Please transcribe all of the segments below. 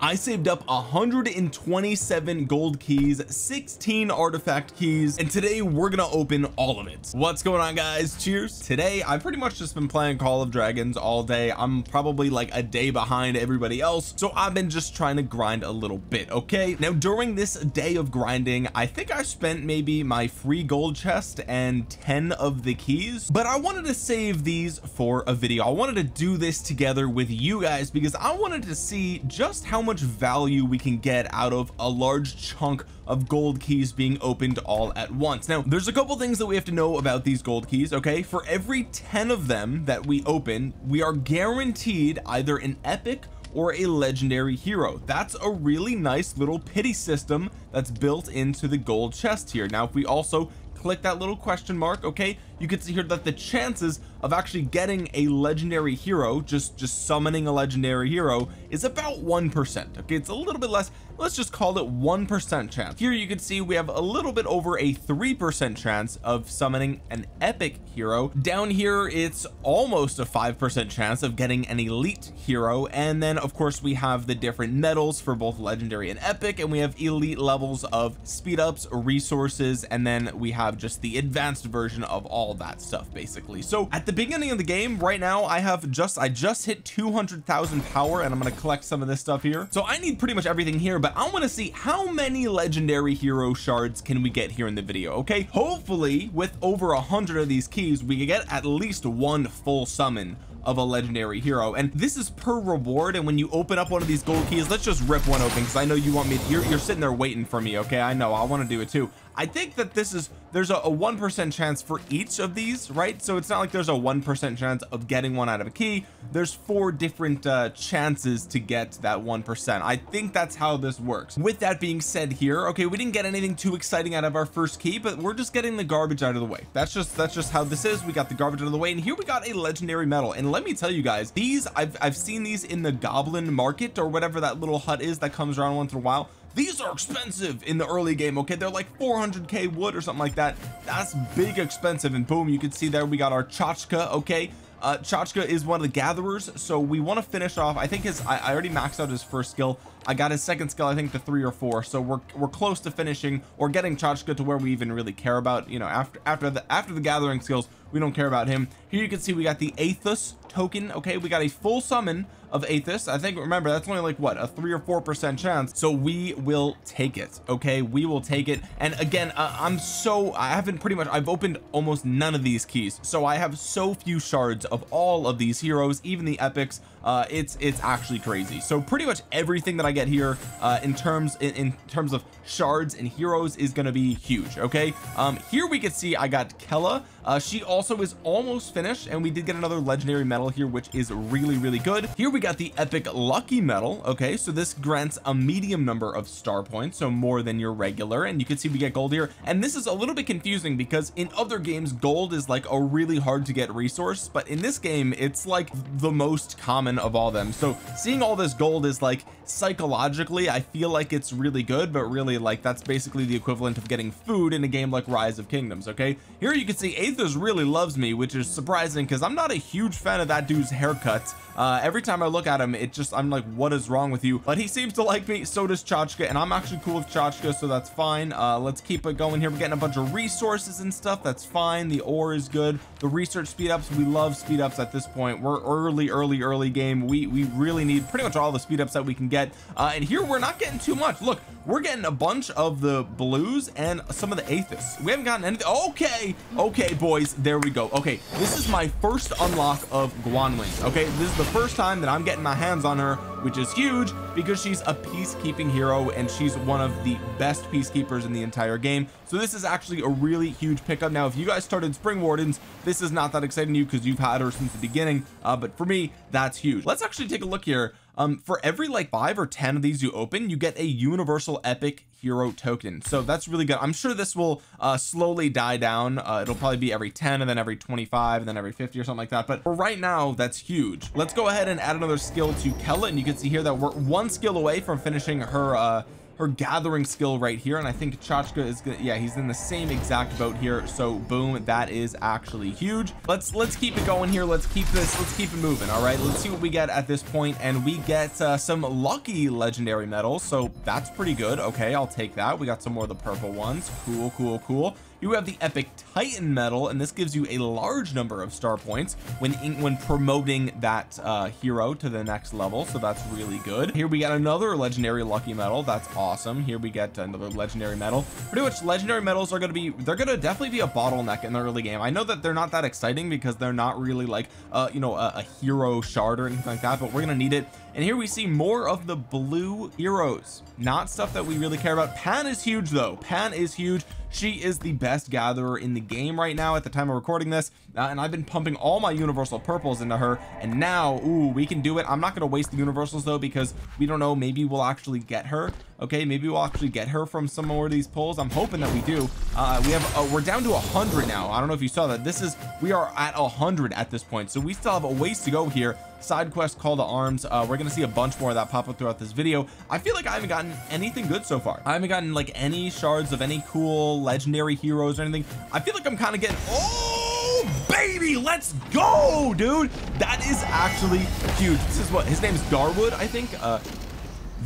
I saved up 127 gold keys 16 artifact keys and today we're gonna open all of it. What's going on guys? Cheers. Today I've pretty much just been playing Call of Dragons all day. I'm probably like a day behind everybody else so I've been just trying to grind a little bit okay? Now during this day of grinding I think I spent maybe my free gold chest and 10 of the keys but I wanted to save these for a video. I wanted to do this together with you guys because I wanted to see just how much value we can get out of a large chunk of gold keys being opened all at once. Now there's a couple things that we have to know about these gold keys okay? For every 10 of them that we open we are guaranteed either an epic or a legendary hero. That's a really nice little pity system that's built into the gold chest here. Now if we also click that little question mark okay you can see here that the chances of actually getting a legendary hero just just summoning a legendary hero is about one percent okay? It's a little bit less let's just call it one percent chance. Here you can see we have a little bit over a three percent chance of summoning an epic hero. Down here it's almost a five percent chance of getting an elite hero. And then of course we have the different medals for both legendary and epic. And we have elite levels of speed ups resources and then we have just the advanced version of all that stuff basically. So at the beginning of the game right now I have just I just hit 200,000 power and I'm going to collect some of this stuff here. So I need pretty much everything here but I want to see how many legendary hero shards can we get here in the video okay? Hopefully with over a hundred of these keys we can get at least one full summon of a legendary hero. And this is per reward and when you open up one of these gold keys let's just rip one open because I know you want me you're, you're sitting there waiting for me okay? I know I want to do it too I think that this is there's a one percent chance for each of these right? So it's not like there's a one percent chance of getting one out of a key. There's four different uh chances to get that one percent. I think that's how this works. With that being said here okay we didn't get anything too exciting out of our first key but we're just getting the garbage out of the way. That's just that's just how this is. We got the garbage out of the way and here we got a legendary medal and let me tell you guys these I've, I've seen these in the goblin market or whatever that little hut is that comes around once in a while these are expensive in the early game okay? They're like 400k wood or something like that. That's big expensive. And boom you can see there we got our Chakcha okay? Uh Chakcha is one of the gatherers so we want to finish off. I think his I, I already maxed out his first skill. I got his second skill I think the three or four. So we're we're close to finishing or getting Chakcha to where we even really care about you know after after the after the gathering skills we don't care about him. Here you can see we got the Aethus token okay? We got a full summon of Aethus I think remember that's only like what a three or four percent chance. So we will take it okay? We will take it. And again uh, I'm so I haven't pretty much I've opened almost none of these keys. So I have so few shards of all of these heroes even the epics uh it's it's actually crazy. So pretty much everything that I get here uh in terms in, in terms of shards and heroes is going to be huge okay? Um here we can see I got Kella. Uh she also is almost finished and we did get another legendary medal here which is really really good. Here we got the epic lucky medal okay? So this grants a medium number of star points so more than your regular and you can see we get gold here. And this is a little bit confusing because in other games gold is like a really hard to get resource but in this game it's like the most common of all them. So seeing all this gold is like psychologically I feel like it's really good but really like that's basically the equivalent of getting food in a game like rise of kingdoms okay? Here you can see Aethus really loves me which is surprising because I'm not a huge fan of that dude's haircut. Uh every time I look at him it just I'm like what is wrong with you? But he seems to like me so does Chakcha and I'm actually cool with Chakcha so that's fine. Uh let's keep it going here. We're getting a bunch of resources and stuff. That's fine. The ore is good. The research speed ups we love speed ups at this point. We're early early early game we we really need pretty much all the speed ups that we can get. Uh and here we're not getting too much. Look we're getting a bunch of the blues and some of the Aethus we haven't gotten anything. Okay okay boys there we go. Okay this is my first unlock of Gwanwyn okay this is the first time that I'm getting my hands on her which is huge because she's a peacekeeping hero and she's one of the best peacekeepers in the entire game. So this is actually a really huge pickup. Now if you guys started Springwardens this is not that exciting to you because you've had her since the beginning uh, but for me that's huge. Let's actually take a look here um for every like five or ten of these you open you get a universal epic hero token. So that's really good. I'm sure this will uh slowly die down. Uh it'll probably be every 10 and then every 25 and then every 50 or something like that. But for right now that's huge. Let's go ahead and add another skill to Kella and you can see here that we're one skill away from finishing her uh her gathering skill right here and I think Chakcha is gonna yeah he's in the same exact boat here so boom that is actually huge. Let's let's keep it going here let's keep this let's keep it moving all right? Let's see what we get at this point and we get uh, some lucky legendary medals so that's pretty good. Okay I'll take that. We got some more of the purple ones. Cool cool cool you have the epic titan medal and this gives you a large number of star points when when promoting that uh hero to the next level so that's really good. Here we got another legendary lucky medal. That's awesome. Here we get another legendary medal. Pretty much legendary medals are going to be they're going to definitely be a bottleneck in the early game. I know that they're not that exciting because they're not really like uh you know a, a hero shard or anything like that but we're going to need it. And here we see more of the blue heroes. Not stuff that we really care about. Pan is huge though. Pan is huge she is the best gatherer in the game right now at the time of recording this uh, and I've been pumping all my universal purples into her and now ooh we can do it. I'm not going to waste the universals though because we don't know maybe we'll actually get her okay? Maybe we'll actually get her from some more of these pulls I'm hoping that we do. Uh we have uh, we're down to a hundred now. I don't know if you saw that. This is we are at a hundred at this point so we still have a ways to go here. Side quest call to arms. Uh we're gonna see a bunch more of that pop up throughout this video. I feel like I haven't gotten anything good so far. I haven't gotten like any shards of any cool legendary heroes or anything. I feel like I'm kind of getting oh baby let's go dude. That is actually huge. This is what his name is Garwood I think? Uh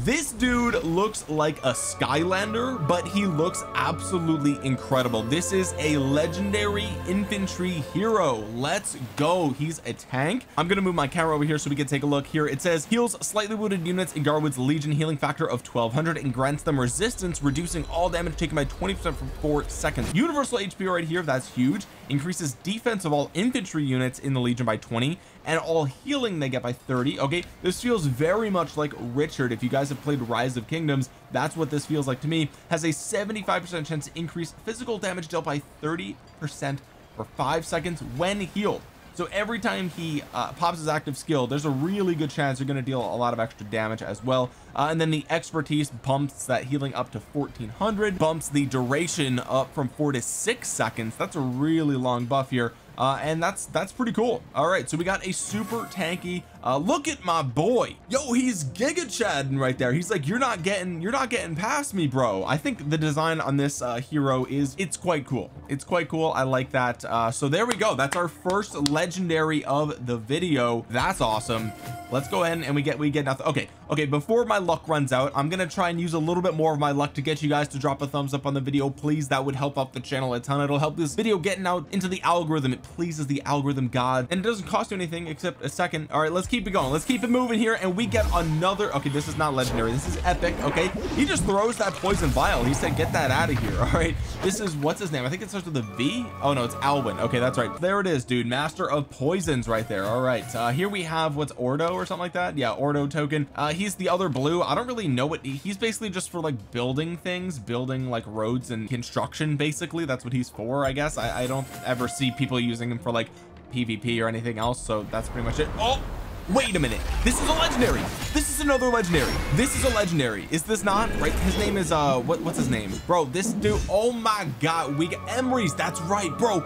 this dude looks like a Skylander but he looks absolutely incredible. This is a legendary infantry hero. Let's go. He's a tank. I'm gonna move my camera over here so we can take a look. Here it says heals slightly wounded units in Garwood's Legion healing factor of 1200 and grants them resistance reducing all damage taken by 20 percent for four seconds. Universal HP right here that's huge increases defense of all infantry units in the Legion by 20 and all healing they get by 30 okay? This feels very much like Richard. If you guys have played rise of kingdoms that's what this feels like to me. Has a 75 percent chance to increase physical damage dealt by 30 percent for five seconds when healed. So every time he uh, pops his active skill there's a really good chance you're going to deal a lot of extra damage as well. Uh, and then the expertise bumps that healing up to 1400 bumps the duration up from four to six seconds. That's a really long buff here uh, and that's that's pretty cool. All right so we got a super tanky uh, look at my boy. Yo he's giga chadding right there. He's like you're not getting you're not getting past me bro. I think the design on this uh, hero is it's quite cool. It's quite cool. I like that. Uh, so there we go. That's our first legendary of the video. That's awesome. Let's go ahead and we get we get nothing. Okay okay before my luck runs out I'm gonna try and use a little bit more of my luck to get you guys to drop a thumbs up on the video. Please that would help out the channel a ton. It'll help this video getting out into the algorithm. It pleases the algorithm god. And it doesn't cost you anything except a second. All right let's keep it going. Let's keep it moving here and we get another okay this is not legendary. This is epic okay? He just throws that poison vial. He said get that out of here all right? This is what's his name? I think it starts with a V? Oh no it's Alwyn. Okay that's right. There it is dude. Master of poisons right there. All right uh here we have what's Ordo or something like that? Yeah Ordo token. Uh he's the other blue. I don't really know what he's basically just for like building things building like roads and construction basically. That's what he's for I guess. I, I don't ever see people using him for like PvP or anything else so that's pretty much it. Oh wait a minute. This is a legendary. This is another legendary. This is a legendary. Is this not? Right? His name is uh what what's his name? Bro this dude oh my god. We got Emrys that's right bro.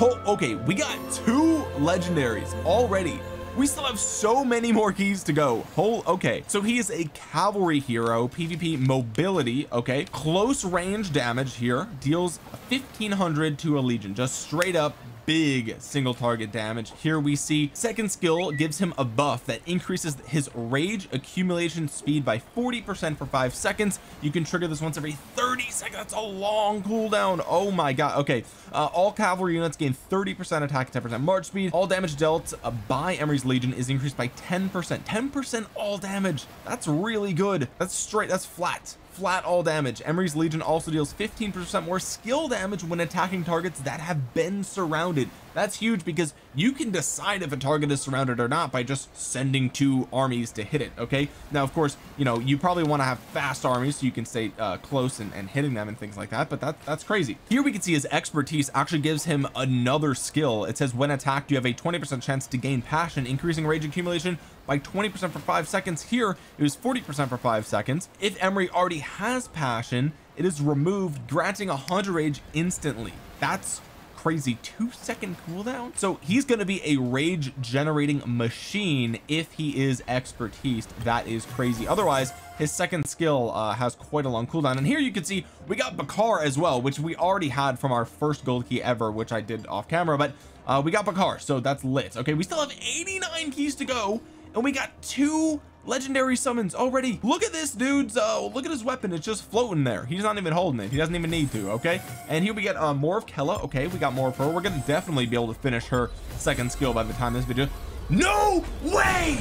Oh, okay we got two legendaries already. We still have so many more keys to go. Whole okay. So he is a cavalry hero pvp mobility okay? Close range damage here deals 1500 to a legion just straight up big single target damage. Here we see second skill gives him a buff that increases his rage accumulation speed by 40 percent for five seconds. You can trigger this once every 30 seconds. That's a long cooldown. Oh my god. Okay uh, all cavalry units gain 30 percent attack 10 percent march speed. All damage dealt uh, by Emrys Legion is increased by 10 percent. 10 percent all damage. That's really good. That's straight that's flat flat all damage. Emrys Legion also deals 15 percent more skill damage when attacking targets that have been surrounded that's huge because you can decide if a target is surrounded or not by just sending two armies to hit it okay? Now of course you know you probably want to have fast armies so you can stay uh, close and, and hitting them and things like that but that that's crazy. Here we can see his expertise actually gives him another skill. It says when attacked you have a 20 percent chance to gain passion increasing rage accumulation by 20 percent for five seconds. Here it was 40 percent for five seconds. If Emrys already has passion it is removed granting a 100 rage instantly. That's crazy two second cooldown. So he's going to be a rage generating machine if he is expertise. That is crazy. Otherwise his second skill uh, has quite a long cooldown. And here you can see we got Bakhar as well which we already had from our first gold key ever which I did off camera but uh, we got Bakhar so that's lit. Okay we still have 89 keys to go and we got two legendary summons already. Look at this dude's uh look at his weapon. It's just floating there. He's not even holding it. He doesn't even need to okay? And here we get uh more of Kella. Okay we got more of her. We're gonna definitely be able to finish her second skill by the time this video. No way!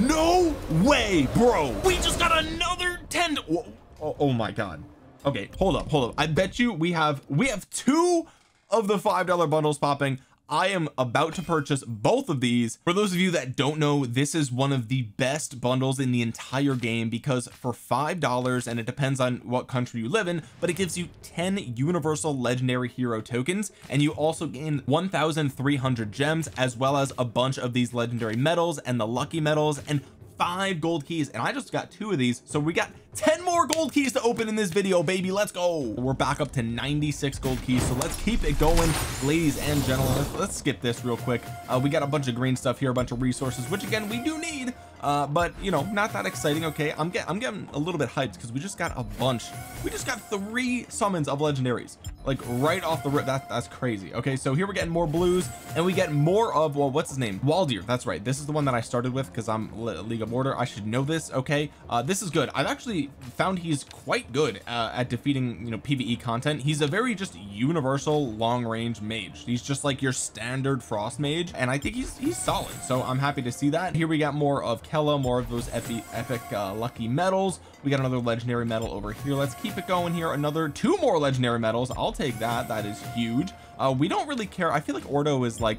No way bro. We just got another 10 oh, oh, oh my god. Okay hold up hold up. I bet you we have we have two of the five dollar bundles popping I am about to purchase both of these. For those of you that don't know this is one of the best bundles in the entire game because for five dollars and it depends on what country you live in but it gives you 10 universal legendary hero tokens and you also gain 1300 gems as well as a bunch of these legendary medals and the lucky medals and five gold keys. And I just got two of these so we got 10 more gold keys to open in this video baby. Let's go. We're back up to 96 gold keys so let's keep it going. Ladies and gentlemen let's, let's skip this real quick. Uh, we got a bunch of green stuff here a bunch of resources which again we do need uh, but you know not that exciting okay? I'm getting I'm getting a little bit hyped because we just got a bunch. We just got three summons of legendaries like right off the rip. That that's crazy okay? So here we're getting more blues and we get more of well what's his name? Waldyr that's right. This is the one that I started with because I'm League of Order I should know this okay? Uh, this is good. I've actually found he's quite good uh, at defeating you know PvE content. He's a very just universal long range mage. He's just like your standard frost mage and I think he's he's solid so I'm happy to see that. Here we got more of More of those epic epic uh, lucky medals we got another legendary medal over here. Let's keep it going here. Another two more legendary medals I'll take that. That is huge uh, we don't really care. I feel like Ordo is like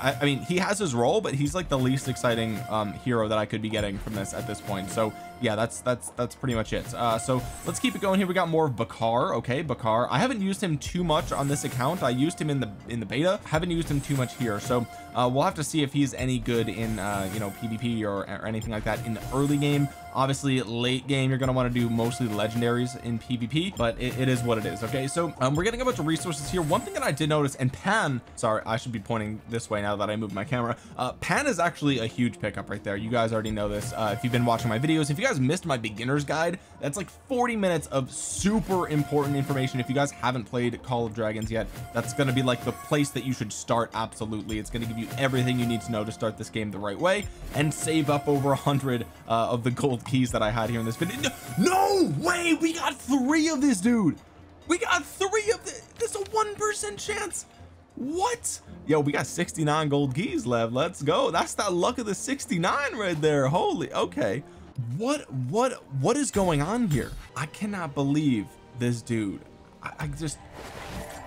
I, I, mean he has his role but he's like the least exciting um, hero that I could be getting from this at this point. So yeah that's that's that's pretty much it. Uh, so let's keep it going here. We got more of Bakhar okay Bakhar I haven't used him too much on this account. I used him in the in the beta. Haven't used him too much here. So uh, we'll have to see if he's any good in uh, you know PvP or, or anything like that in the early game obviously late game you're going to want to do mostly legendaries in PvP but it, it is what it is okay? So um, we're getting a bunch of resources here. One thing that I did notice and Pan sorry I should be pointing this way now that I moved my camera. Uh, Pan is actually a huge pickup right there. You guys already know this uh, if you've been watching my videos. If you guys missed my beginner's guide that's like 40 minutes of super important information. If you guys haven't played Call of Dragons yet that's going to be like the place that you should start absolutely. It's going to give you everything you need to know to start this game the right way and save up over a hundred uh, of the gold keys that I had here in this video. No way! We got three of this dude! We got three of this there's a one percent chance! What? Yo we got 69 gold keys left let's go. That's that luck of the 69 right there. Holy okay. What what what is going on here? I cannot believe this dude. I, I just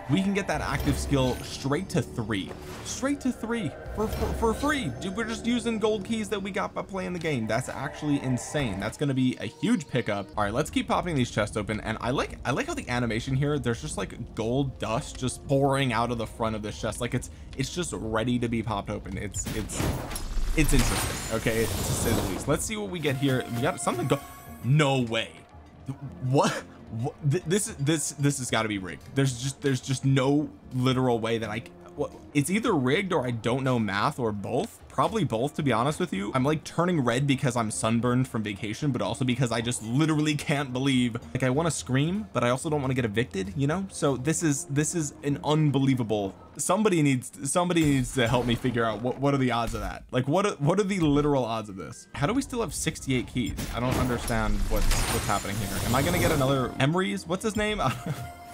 we can get that active skill straight to three. Straight to three. For, for, for free. Dude, we're just using gold keys that we got by playing the game. That's actually insane. That's going to be a huge pickup. All right let's keep popping these chests open. And I like I like how the animation here there's just like gold dust just pouring out of the front of this chest. Like it's it's just ready to be popped open. It's it's it's interesting. Okay to say the least let's see what we get here. We got something go no way. What this is this this has got to be rigged. There's just there's just no literal way that I it's either rigged or I don't know math or both. Probably both to be honest with you. I'm like turning red because I'm sunburned from vacation but also because I just literally can't believe like I want to scream but I also don't want to get evicted you know? So this is this is an unbelievable somebody needs somebody needs to help me figure out what what are the odds of that? Like what are, what are the literal odds of this? How do we still have 68 keys? I don't understand what's what's happening here. Am I gonna get another Emrys? What's his name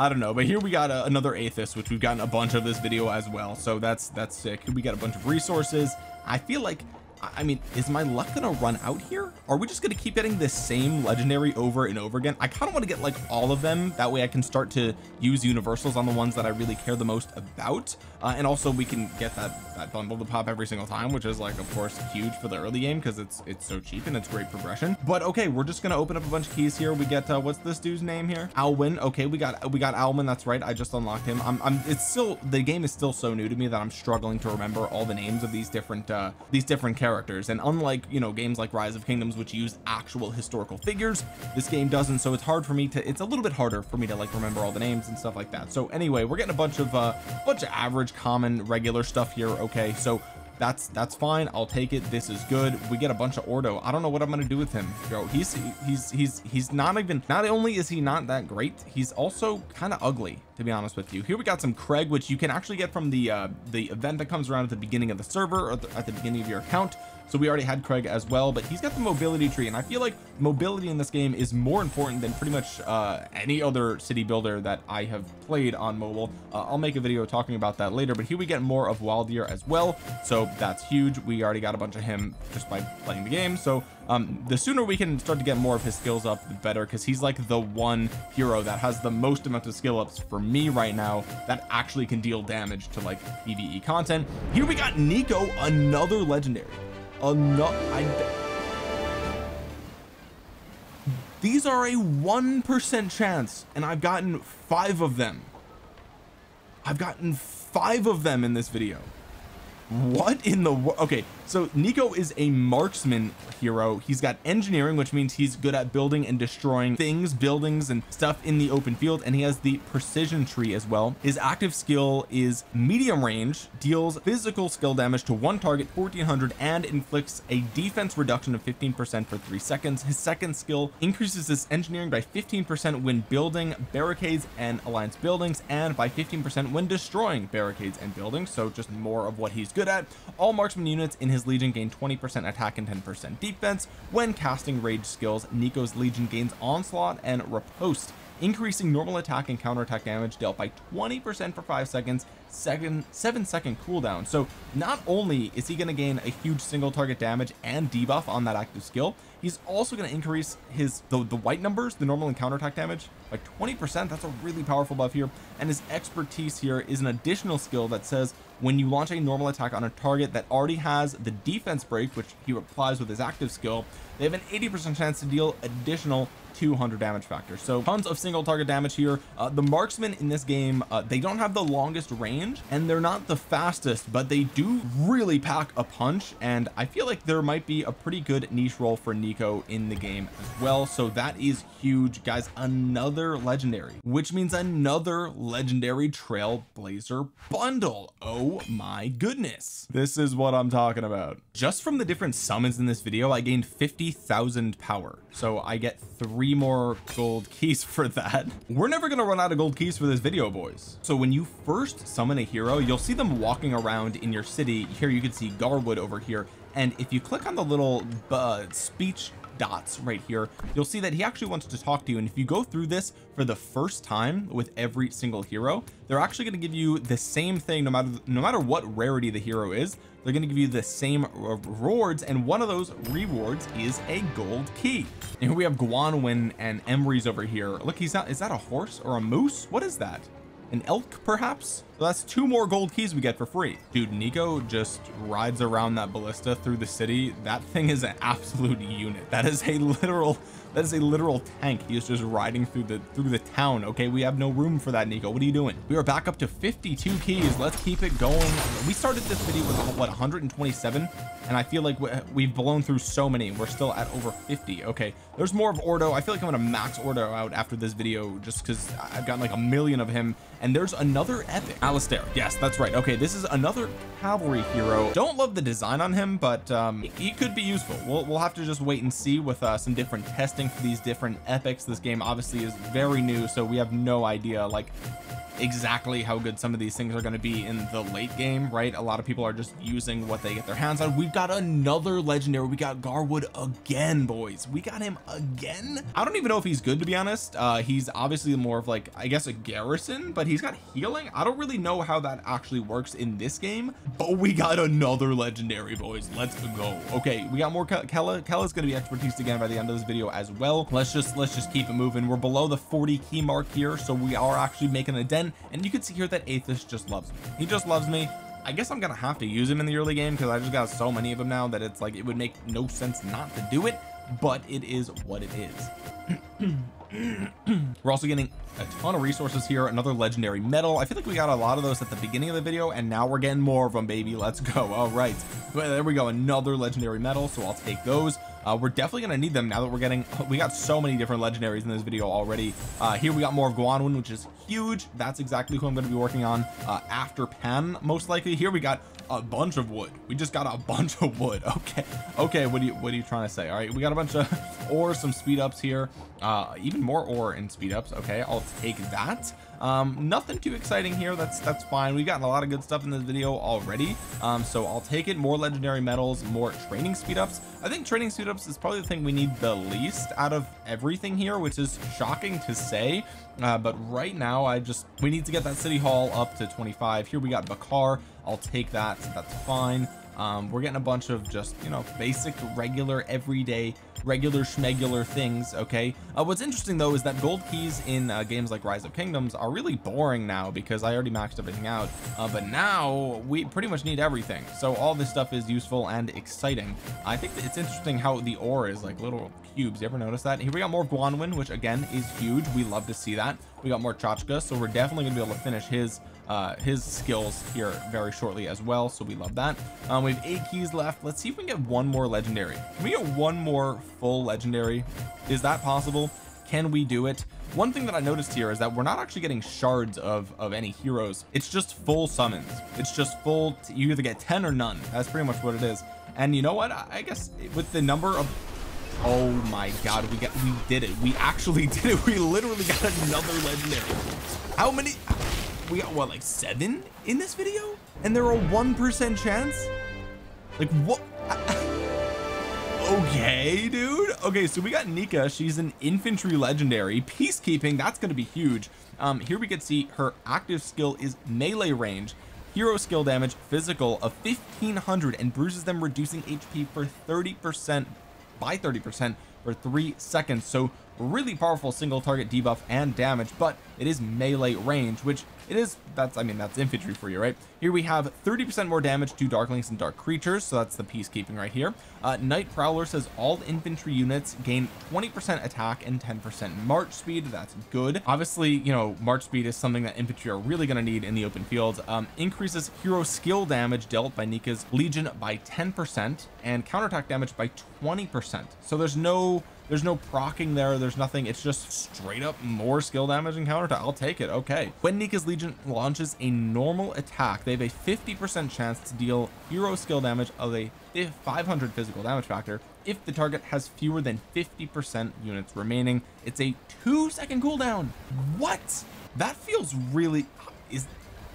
I don't know but here we got a, another atheist which we've gotten a bunch of this video as well so that's that's sick. We got a bunch of resources. I feel like I mean is my luck gonna run out here? Are we just gonna keep getting the same legendary over and over again? I kind of want to get like all of them. That way I can start to use universals on the ones that I really care the most about. Uh, and also we can get that that bundle to pop every single time which is like of course huge for the early game because it's it's so cheap and it's great progression. But okay we're just gonna open up a bunch of keys here. We get uh, what's this dude's name here? Alwyn. Okay we got we got Alwyn that's right. I just unlocked him. I'm, I'm it's still the game is still so new to me that I'm struggling to remember all the names of these different uh these different characters characters. And unlike you know games like rise of kingdoms which use actual historical figures this game doesn't. So it's hard for me to it's a little bit harder for me to like remember all the names and stuff like that. So anyway we're getting a bunch of uh bunch of average common regular stuff here. Okay so that's that's fine. I'll take it. This is good. We get a bunch of Ordo. I don't know what I'm gonna do with him bro. He's he's he's he's not even not only is he not that great he's also kind of ugly to be honest with you. Here we got some Craig which you can actually get from the uh the event that comes around at the beginning of the server or at the beginning of your account. So we already had Craig as well but he's got the mobility tree and I feel like mobility in this game is more important than pretty much uh any other city builder that I have played on mobile. Uh, I'll make a video talking about that later but here we get more of Waldyr as well. So that's huge. We already got a bunch of him just by playing the game. So um the sooner we can start to get more of his skills up the better because he's like the one hero that has the most amount of skill ups for me right now that actually can deal damage to like PvE content. Here we got Nico another legendary. Another these are a one percent chance and I've gotten five of them. I've gotten five of them in this video what in the world? okay so Nico is a marksman hero. He's got engineering which means he's good at building and destroying things buildings and stuff in the open field and he has the precision tree as well. His active skill is medium range deals physical skill damage to one target 1400 and inflicts a defense reduction of 15 percent for three seconds. His second skill increases his engineering by 15 percent when building barricades and alliance buildings and by 15 percent when destroying barricades and buildings so just more of what he's good at. All marksman units in his legion gain 20 percent attack and 10 percent defense. When casting rage skills Nico's legion gains onslaught and riposte increasing normal attack and counterattack damage dealt by 20 percent for five seconds second seven second cooldown. So not only is he going to gain a huge single target damage and debuff on that active skill he's also going to increase his the, the white numbers the normal and counterattack damage by 20 percent. That's a really powerful buff here. And his expertise here is an additional skill that says when you launch a normal attack on a target that already has the defense break which he applies with his active skill they have an 80 percent chance to deal additional 200 damage factor. So tons of single target damage here. Uh, the marksmen in this game uh, they don't have the longest range and they're not the fastest but they do really pack a punch and I feel like there might be a pretty good niche role for Nico in the game as well. So that is huge. Guys another legendary which means another legendary trailblazer bundle. Oh my goodness. This is what I'm talking about. Just from the different summons in this video I gained 50,000 power. So I get three more gold keys for that. We're never gonna run out of gold keys for this video boys. So when you first summon a hero you'll see them walking around in your city. Here you can see Garwood over here. And if you click on the little uh, speech dots right here you'll see that he actually wants to talk to you. And if you go through this for the first time with every single hero they're actually going to give you the same thing no matter no matter what rarity the hero is they're going to give you the same rewards and one of those rewards is a gold key. And here we have Gwanwyn and Emrys over here. Look he's not is that a horse or a moose? What is that an elk perhaps? So that's two more gold keys we get for free. Dude Nico just rides around that ballista through the city. That thing is an absolute unit. That is a literal that is a literal tank. He is just riding through the through the town okay? We have no room for that Nico. What are you doing? We are back up to 52 keys. Let's keep it going. We started this video with what 127 and I feel like we've blown through so many. We're still at over 50 okay? There's more of Ordo. I feel like I'm gonna max Ordo out after this video just because I've gotten like a million of him. And there's another epic. Alistair. Yes that's right. Okay this is another cavalry hero. Don't love the design on him but um he could be useful. We'll, we'll have to just wait and see with uh, some different testing for these different epics. This game obviously is very new so we have no idea like exactly how good some of these things are going to be in the late game right? A lot of people are just using what they get their hands on. We've got another legendary. We got Garwood again boys. We got him again? I don't even know if he's good to be honest. Uh he's obviously more of like I guess a garrison but he's got healing. I don't really know how that actually works in this game but we got another legendary boys. Let's go. Okay we got more Kella Kella's gonna be expertise again by the end of this video as well. Let's just let's just keep it moving. We're below the 40 key mark here so we are actually making a dent. And you can see here that Aethys just loves me. He just loves me. I guess I'm gonna have to use him in the early game because I just got so many of them now that it's like it would make no sense not to do it but it is what it is we're also getting a ton of resources here another legendary medal. I feel like we got a lot of those at the beginning of the video and now we're getting more of them baby. Let's go. All right. There we go another legendary medal so I'll take those. Uh, we're definitely gonna need them now that we're getting we got so many different legendaries in this video already. Uh, here we got more of Gwanwyn which is huge. That's exactly who I'm to be working on uh, after Pan most likely. Here we got a bunch of wood. We just got a bunch of wood. Okay. Okay what are you what are you trying to say? All right we got a bunch of ore some speed ups here. Uh even more ore and speed ups. Okay I'll take that um nothing too exciting here. That's that's fine. We've gotten a lot of good stuff in this video already. Um so I'll take it. More legendary medals more training speed ups. I think training speed ups is probably the thing we need the least out of everything here which is shocking to say. Uh, but right now I just we need to get that city hall up to 25 here we got Bakhar I'll take that. That's fine um, we're getting a bunch of just you know basic regular everyday regular schmegular things okay? Uh, what's interesting though is that gold keys in uh, games like rise of kingdoms are really boring now because I already maxed everything out uh, but now we pretty much need everything. So all this stuff is useful and exciting. I think it's interesting how the ore is like little cubes. You ever notice that? Here we got more Gwanwyn which again is huge. We love to see that. We got more Chakcha so we're definitely gonna be able to finish his uh his skills here very shortly as well so we love that. Um we have eight keys left. Let's see if we can get one more legendary. Can we get one more full legendary? Is that possible? Can we do it? One thing that I noticed here is that we're not actually getting shards of of any heroes. It's just full summons. It's just full you either get 10 or none. That's pretty much what it is. And you know what? I guess with the number of oh my god we got we did it. We actually did it. We literally got another legendary. How many we got what like seven in this video? And there are a one percent chance? Like what? Okay dude. Okay so we got Nika. She's an infantry legendary. Peacekeeping that's going to be huge. Um here we can see her active skill is melee range hero skill damage physical of 1500 and bruises them reducing HP for 30 percent by 30 percent for three seconds. So really powerful single target debuff and damage but it is melee range which it is that's I mean that's infantry for you right? Here we have 30 percent more damage to darklings and dark creatures so that's the peacekeeping right here. Uh night prowler says all infantry units gain 20 percent attack and 10 percent march speed. That's good. Obviously you know march speed is something that infantry are really going to need in the open field. Um increases hero skill damage dealt by Nika's legion by 10 percent and counterattack damage by 20 percent. So there's no there's no procking there. There's nothing. It's just straight up more skill damage and counter I'll take it. Okay. When Nika's Legion launches a normal attack. They have a 50 percent chance to deal hero skill damage of a 500 physical damage factor if the target has fewer than 50 percent units remaining. It's a two second cooldown. What? That feels really is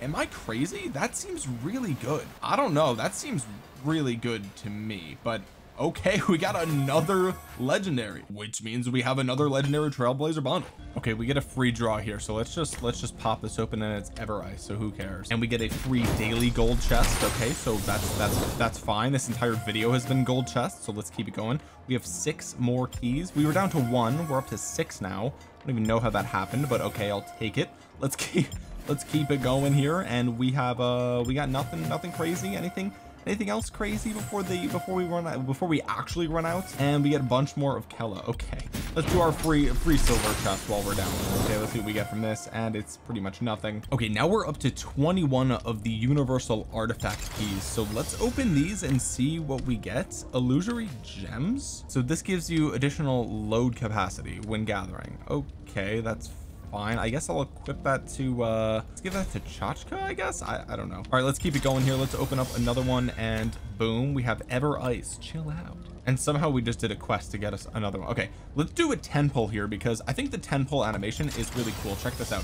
am I crazy? That seems really good. I don't know. That seems really good to me but okay we got another legendary which means we have another legendary trailblazer bundle. Okay we get a free draw here so let's just let's just pop this open and it's ever ice so who cares? And we get a free daily gold chest okay so that's that's that's fine. This entire video has been gold chest so let's keep it going. We have six more keys. We were down to one we're up to six now. I don't even know how that happened but okay I'll take it. Let's keep let's keep it going here and we have uh we got nothing nothing crazy anything anything else crazy before the before we run out before we actually run out? And we get a bunch more of Kella. Okay. Let's do our free free silver chest while we're down. Okay let's see what we get from this. And it's pretty much nothing. Okay now we're up to 21 of the universal artifact keys. So let's open these and see what we get. Illusory gems. So this gives you additional load capacity when gathering. Okay that's fine. I guess I'll equip that to uh let's give that to Chakcha I guess? I, I don't know. All right let's keep it going here. Let's open up another one and boom we have ever ice. Chill out. And somehow we just did a quest to get us another one. Okay let's do a 10 pull here because I think the 10 pull animation is really cool. Check this out.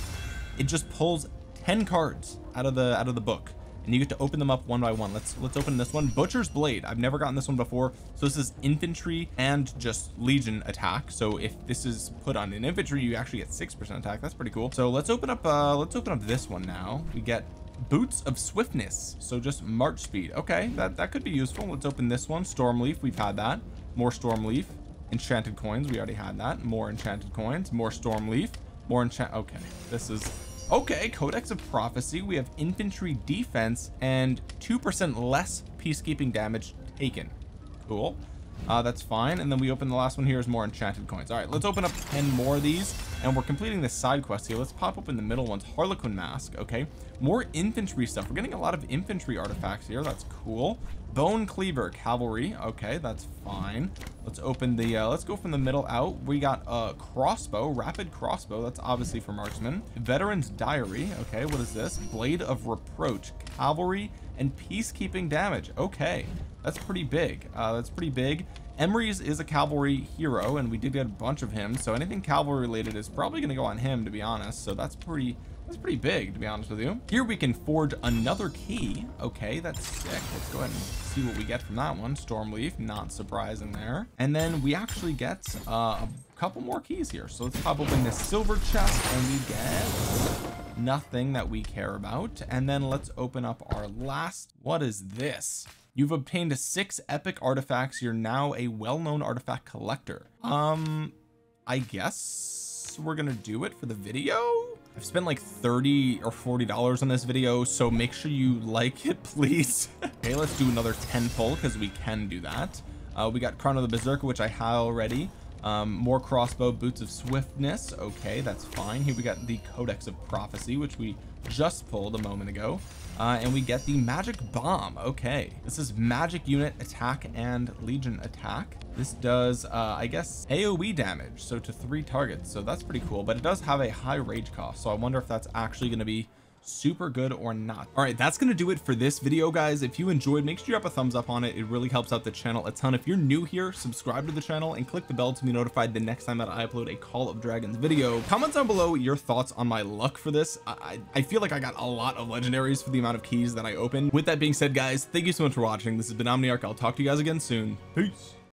It just pulls 10 cards out of the out of the book and you get to open them up one by one. Let's let's open this one. Butcher's blade. I've never gotten this one before. So this is infantry and just legion attack. So if this is put on an infantry you actually get six percent attack. That's pretty cool. So let's open up uh let's open up this one now. We get boots of swiftness. So just march speed. Okay that that could be useful. Let's open this one. Storm leaf we've had that. More storm leaf. Enchanted coins we already had that. More enchanted coins. More storm leaf. More enchant okay. This is okay codex of prophecy we have infantry defense and two percent less peacekeeping damage taken. Cool. Uh, that's fine and then we open the last one here is more enchanted coins. All right let's open up 10 more of these and we're completing this side quest here. Let's pop open the middle ones harlequin mask okay? More infantry stuff. We're getting a lot of infantry artifacts here. That's cool. Bone cleaver cavalry. Okay that's fine. Let's open the uh, let's go from the middle out. We got a crossbow rapid crossbow. That's obviously for marksman. Veterans diary. Okay what is this? Blade of reproach cavalry and peacekeeping damage. Okay that's pretty big. Uh, that's pretty big Emrys is a cavalry hero and we did get a bunch of him so anything cavalry related is probably going to go on him to be honest so that's pretty that's pretty big to be honest with you. Here we can forge another key. Okay that's sick. Let's go ahead and see what we get from that one. Stormleaf not surprising there. And then we actually get uh, a couple more keys here. So let's pop open this silver chest and we get nothing that we care about. And then let's open up our last what is this you've obtained six epic artifacts. You're now a well-known artifact collector. Um I guess we're gonna do it for the video? I've spent like 30 or 40 dollars on this video so make sure you like it please. Okay let's do another 10 pull because we can do that. Uh, we got crown of the berserker which I have already um, more crossbow boots of swiftness. Okay that's fine. Here we got the codex of prophecy which we just pulled a moment ago. Uh, and we get the magic bomb. Okay this is magic unit attack and legion attack. This does uh, I guess AoE damage so to three targets. So that's pretty cool but it does have a high rage cost so I wonder if that's actually going to be super good or not. All right that's gonna do it for this video guys. If you enjoyed make sure you drop a thumbs up on it. It really helps out the channel a ton. If you're new here subscribe to the channel and click the bell to be notified the next time that I upload a call of dragons video. Comment down below your thoughts on my luck for this. I, I feel like I got a lot of legendaries for the amount of keys that I opened with that being said guys thank you so much for watching. This has been Omniarch. I'll talk to you guys again soon. Peace